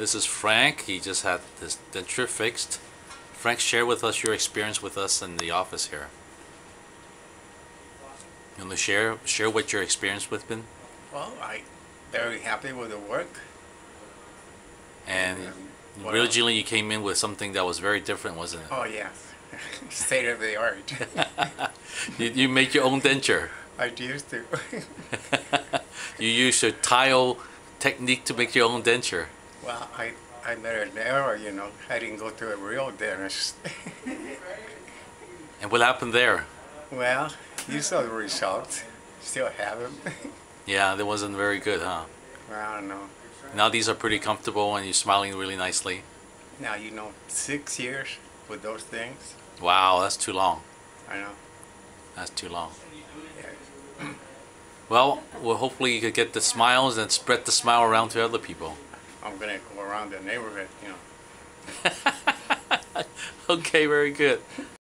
This is Frank. He just had his denture fixed. Frank, share with us your experience with us in the office here. You want to share share what your experience with been? Well, I very happy with the work. And um, Well- originally you came in with something that was very different, wasn't it? Oh yes, state of the art. You, you made your own denture. I used to. You use your tile technique to make your own denture. Well, I I made an error. You know, I didn't go to a real dentist. And what happened there? well, you saw the results. Still have them. Yeah, that wasn't very good, huh? Well, I don't know. Now these are pretty comfortable and you're smiling really nicely. Now you know six years with those things. Wow, that's too long. I know. That's too long. Yeah. Well, well, hopefully you could get the smiles and spread the smile around to other people. I'm gonna go around the neighborhood. You know. Okay, very good.